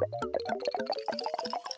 You